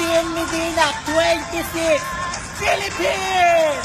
in Medina 26, Philippines!